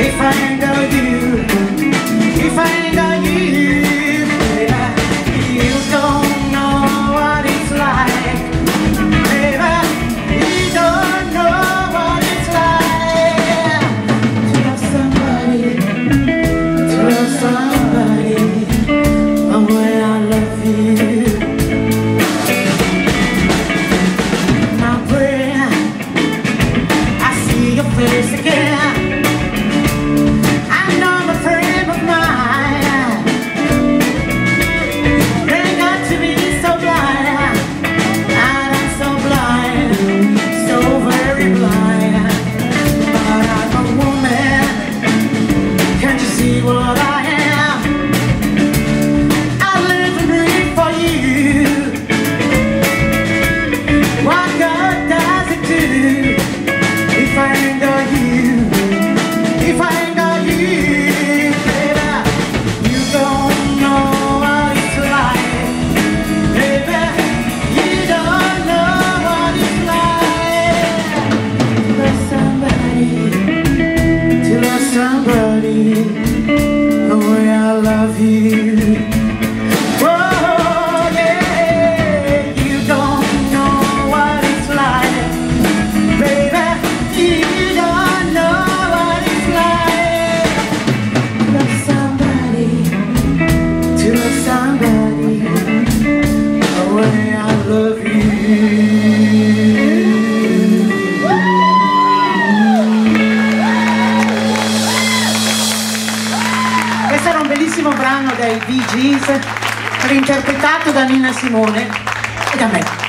If I ain't got you, if I ain't got you, baby, you don't know what it's like. Baby, you don't know what it's like to love somebody, to love somebody the way I love you. I pray I see your face again. brano dai Bee Gees, reinterpretato da Nina Simone e da me.